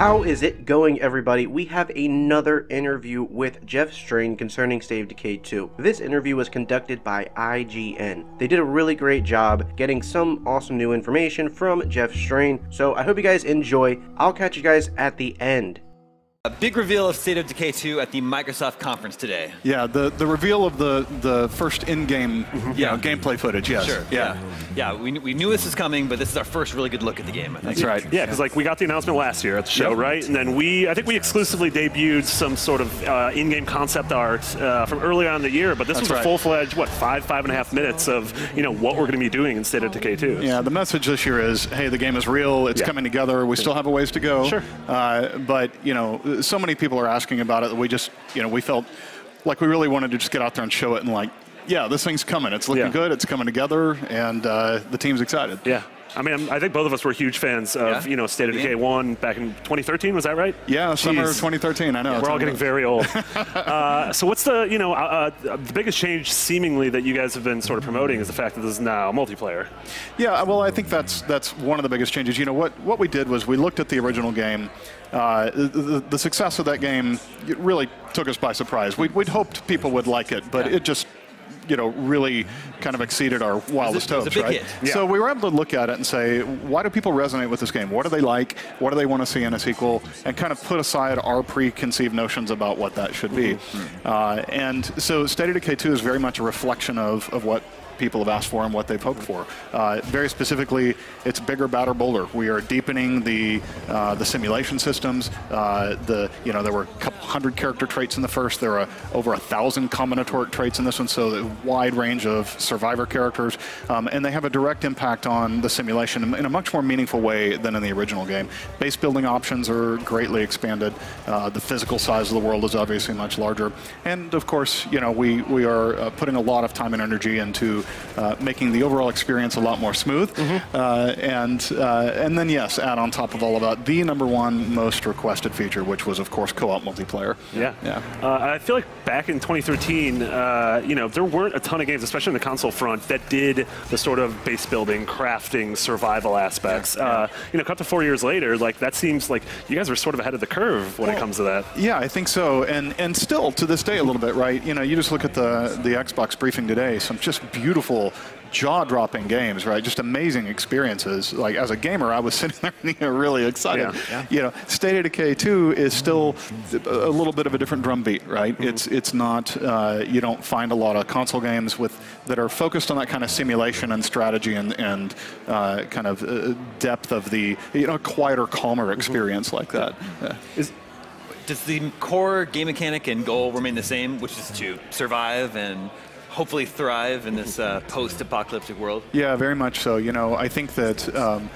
How is it going, everybody? We have another interview with Jeff Strain concerning of Decay 2. This interview was conducted by IGN. They did a really great job getting some awesome new information from Jeff Strain, so I hope you guys enjoy. I'll catch you guys at the end. A big reveal of State of Decay 2 at the Microsoft conference today. Yeah, the, the reveal of the, the first in-game yeah. gameplay footage, yes. Sure, yeah. Yeah, yeah we, we knew this was coming, but this is our first really good look at the game, I think. That's right. Yeah, because like we got the announcement last year at the show, yep. right? And then we, I think we exclusively debuted some sort of uh, in-game concept art uh, from early on in the year, but this That's was right. a full-fledged, what, five, five and a half minutes of, you know, what we're going to be doing in State of Decay 2. Yeah, the message this year is, hey, the game is real, it's Yeah. coming together, we still have a ways to go. Sure. Uh, but, you know, so many people are asking about it that we just, you know, we felt like we really wanted to just get out there and show it and like, yeah, this thing's coming. It's looking Yeah. good. It's coming together, and uh, the team's excited. Yeah. I mean, I think both of us were huge fans of, Yeah. you know, State of Yeah. Decay 1 back in 2013, was that right? Yeah, summer of 2013. I know. it's We're all getting the- very old. uh, so what's the, you know, uh, uh, the biggest change seemingly that you guys have been sort of promoting is the fact that this is now multiplayer. Yeah, well, I think that's that's one of the biggest changes. You know, what what we did was we looked at the original game. Uh, the, the, the success of that game it really took us by surprise. We'd, we'd hoped people would like it, but Yeah. it just you know really kind of exceeded our wildest it was a hopes, right? hit. So we were able to look at it and say, why do people resonate with this game? What do they like? What do they want to see in a sequel? And kind of put aside our preconceived notions about what that should be. Mm-hmm. Uh, and so State of Decay 2 is very much a reflection of, of what people have asked for and what they've hoped for. Uh, very specifically, it's bigger, badder, bolder. We are deepening the uh, the simulation systems. Uh, the you know there were a couple hundred character traits in the first. There are over a thousand combinatoric traits in this one, so a wide range of survivor characters, um, and they have a direct impact on the simulation in- a much more meaningful way than in the original game. Base building options are greatly expanded. Uh, the physical size of the world is obviously much larger, and of course, you know we we are uh, putting a lot of time and energy into uh, making the overall experience a lot more smooth. Uh, and uh, and then yes, add on top of all of that the number one most requested feature, which was of course co-op multiplayer. Yeah. Yeah. Uh, I feel like back in 2013, uh, you know, there weren't a ton of games, especially on the console front, that did the sort of base building, crafting, survival aspects. Uh, you know, cut to four years later, like that seems like you guys were sort of ahead of the curve when it comes to that. Yeah, I think so, and and still to this day a little bit, right? You know, you just look at the the Xbox briefing today, some just beautiful. Jaw-dropping games, right? Just amazing experiences. Like as a gamer, I was sitting there, you know, really excited. Yeah. Yeah. You know, State of Decay 2 is still a little bit of a different drumbeat, right? It's it's not. Uh, you don't find a lot of console games with that are focused on that kind of simulation and strategy and and uh, kind of uh, depth of the you know quieter, calmer experience like that. Yeah. Is, Does the core game mechanic and goal remain the same, which is to survive and hopefully thrive in this uh, post-apocalyptic world? Yeah, very much so. You know, I think that um,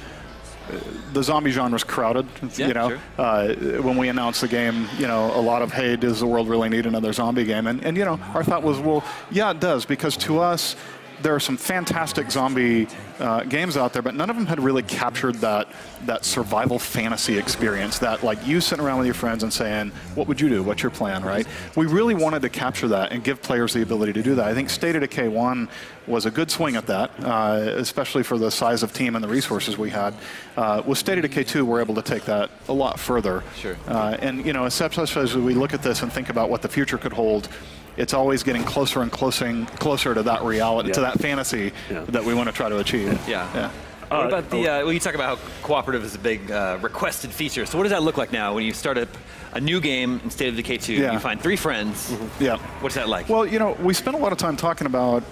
the zombie genre is crowded. Yeah, you know, sure. uh, when we announced the game, you know, a lot of hey, does the world really need another zombie game? And and you know, our thought was, well, yeah, it does because to us. There are some fantastic zombie uh, games out there, but none of them had really captured that that survival fantasy experience. That like you sitting around with your friends and saying, "What would you do? What's your plan?" Right? We really wanted to capture that and give players the ability to do that. I think State of Decay One was a good swing at that, uh, especially for the size of team and the resources we had. Uh, with State of Decay 2, we're able to take that a lot further. Sure. Uh, and, you know, as we look at this and think about what the future could hold, it's always getting closer and closer, closer to that reality, to that fantasy Yeah. that we want to try to achieve. Yeah. Yeah. What Uh, about the? Uh, well, you talk about how cooperative is a big uh, requested feature. So what does that look like now when you start a, a new game in State of Decay 2? Yeah. You find three friends. Yeah. What's that like? Well, you know, we spent a lot of time talking about,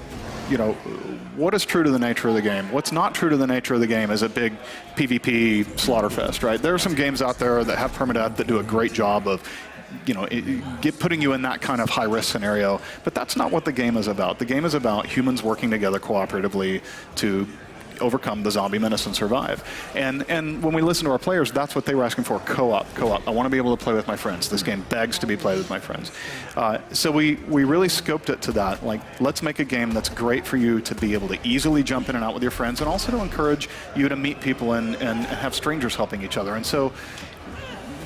you know, what is true to the nature of the game. What's not true to the nature of the game is a big PvP slaughterfest, right? There are some games out there that have permadeath that do a great job of you know, get putting you in that kind of high risk scenario. But that's not what the game is about. The game is about humans working together cooperatively to overcome the zombie menace and survive. And and when we listen to our players, that's what they were asking for: co-op, co-op. I want to be able to play with my friends. This game begs to be played with my friends. Uh, so we we really scoped it to that. Like, let's make a game that's great for you to be able to easily jump in and out with your friends, and also to encourage you to meet people and and have strangers helping each other. And so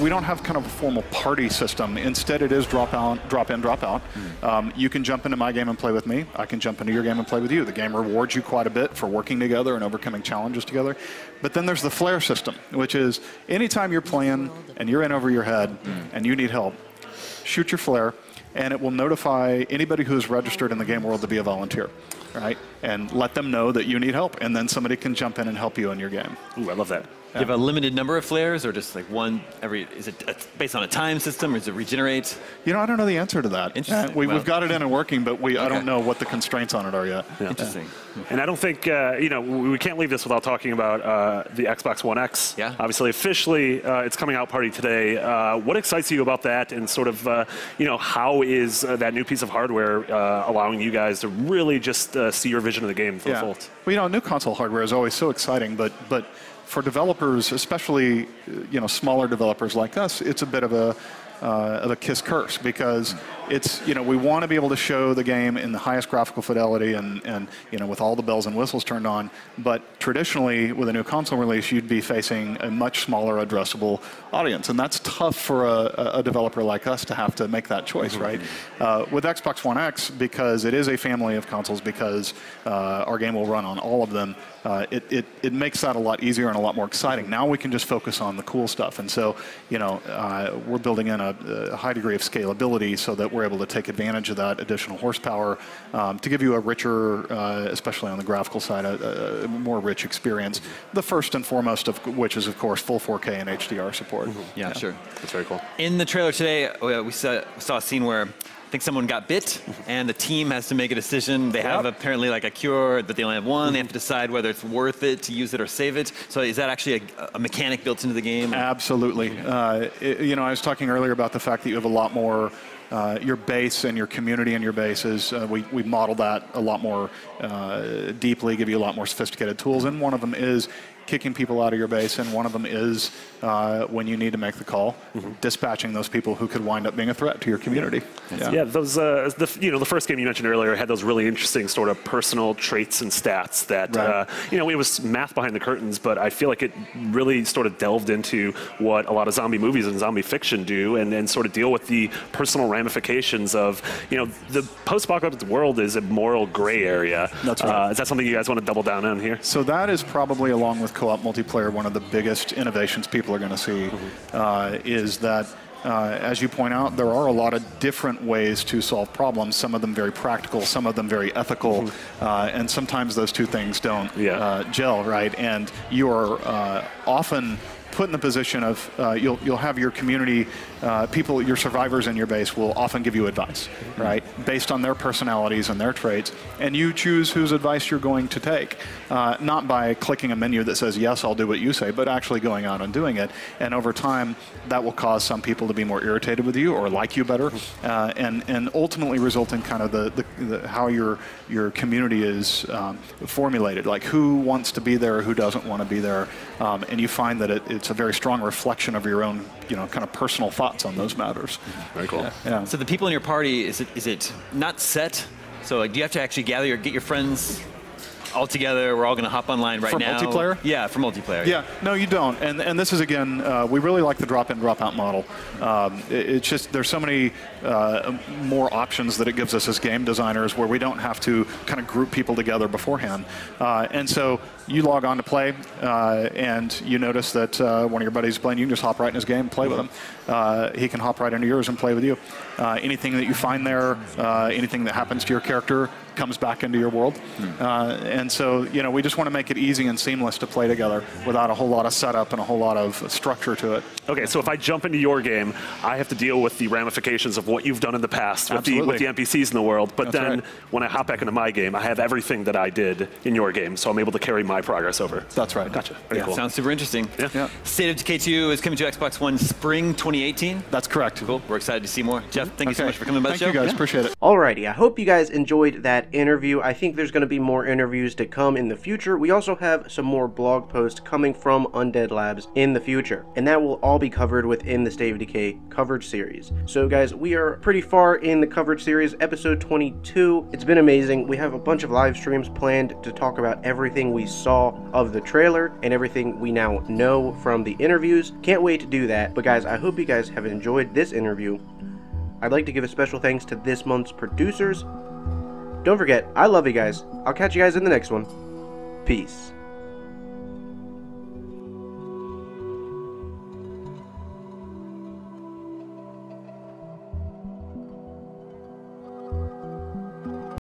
we don't have kind of a formal party system. Instead, it is drop out, drop in, drop out. Um, you can jump into my game and play with me. I can jump into your game and play with you. The game rewards you quite a bit for working together and overcoming challenges together. But then there's the flare system, which is anytime you're playing and you're in over your head and you need help, shoot your flare, and it will notify anybody who's registered in the game world to be a volunteer, right? And let them know that you need help, and then somebody can jump in and help you in your game. Ooh, I love that. Do you have a limited number of flares, or just like one every? Is it uh, based on a time system, or does it regenerate? You know, I don't know the answer to that. Interesting. Uh, we, Well- we've got it in and working, but we I don't know what the constraints on it are yet. Interesting. And I don't think, uh, you know, we we can't leave this without talking about uh, the Xbox One X. Yeah. Obviously, officially, uh, it's coming out party today. Uh, what excites you about that? And sort of, uh, you know, how is uh, that new piece of hardware uh, allowing you guys to really just uh, see your vision of the game to the full? Well, you know, new console hardware is always so exciting, but but for developers, especially you know smaller developers like us, it's a bit of a uh, a kiss curse because it's you know we want to be able to show the game in the highest graphical fidelity and and you know with all the bells and whistles turned on, but traditionally with a new console release, you'd be facing a much smaller addressable audience, and that's tough for a, a developer like us to have to make that choice, right? Uh, with Xbox One X, because it is a family of consoles, because uh, our game will run on all of them, uh, it, it, it makes that a lot easier and a lot more exciting. Now we can just focus on the cool stuff. And so, you know, uh, we're building in a, a high degree of scalability so that we're able to take advantage of that additional horsepower um, to give you a richer, uh, especially on the graphical side, a, a more rich experience. The first and foremost of which is, of course, full 4K and HDR support. Yeah, sure. That's very cool. In the trailer today, uh, we saw, saw a scene where I think someone got bit, and the team has to make a decision. They have apparently like a cure, but they only have one. They have to decide whether it's worth it to use it or save it. So is that actually a, a mechanic built into the game? Absolutely. Uh, it- you know, I was talking earlier about the fact that you have a lot more. Uh, your base and your community and your bases, uh, we, we model that a lot more uh, deeply, give you a lot more sophisticated tools. And one of them is kicking people out of your base, and one of them is uh, when you need to make the call, dispatching those people who could wind up being a threat to your community. Yeah, those uh, the you know the first game you mentioned earlier had those really interesting sort of personal traits and stats that Right. uh, you know it was math behind the curtains, but I feel like it really sort of delved into what a lot of zombie movies and zombie fiction do, and, and sort of deal with the personal ramifications of you know the post-apocalyptic world is a moral gray area. That's right. Uh, is that something you guys want to double down on here? So that is probably, along with co-op multiplayer, one of the biggest innovations people are going to see. Uh, is that, uh, as you point out, there are a lot of different ways to solve problems. Some of them very practical, some of them very ethical, uh, and sometimes those two things don't Yeah. uh, gel, right? And you are uh, often put in the position of uh, you'll you'll have your community uh, people, your survivors in your base will often give you advice, right, based on their personalities and their traits, and you choose whose advice you're going to take, uh, not by clicking a menu that says yes, I'll do what you say, but actually going out and doing it. And over time, that will cause some people to be more irritated with you or like you better, uh, and and ultimately result in kind of the, the, the how your your community is um, formulated, like who wants to be there, who doesn't want to be there, um, and you find that it, it's a very strong reflection of your own, you know, kind of personal thoughts on those matters. Very cool. Yeah. So the people in your party, is it is it not set? So like, do you have to actually gather your get your friends all together? We're all going to hop online right For now. multiplayer? Yeah, for multiplayer. Yeah, no, you don't. And and this is again, uh, we really like the drop-in, drop-out model. Um, it- it's just there's so many uh, more options that it gives us as game designers, where we don't have to kind of group people together beforehand. Uh, and so you log on to play, uh, and you notice that uh, one of your buddies is playing. You can just hop right in his game, and play with him. Uh, he can hop right into yours and play with you. Uh, anything that you find there, uh, anything that happens to your character comes back into your world. Uh, and so, you know, we just want to make it easy and seamless to play together without a whole lot of setup and a whole lot of structure to it. Okay, so if I jump into your game, I have to deal with the ramifications of what you've done in the past with, the, with the NPCs in the world. But That's then right. when I hop back into my game, I have everything that I did in your game, so I'm able to carry my progress over. That's right. Gotcha. Very cool. Sounds super interesting. Yeah. Yeah. State of Decay 2 is coming to Xbox One spring 2018. That's correct. Cool. We're excited to see more. Jeff, thank you so much for coming by Thank the show. you guys. Yeah. Appreciate it. Alrighty, I hope you guys enjoyed that that interview. I think there's going to be more interviews to come in the future. We also have some more blog posts coming from Undead Labs in the future, and that will all be covered within the State of Decay coverage series. So, guys, we are pretty far in the coverage series, episode 22. It's been amazing. We have a bunch of live streams planned to talk about everything we saw of the trailer and everything we now know from the interviews. Can't wait to do that. But, guys, I hope you guys have enjoyed this interview. I'd like to give a special thanks to this month's producers. Don't forget, I love you guys. I'll catch you guys in the next one. Peace.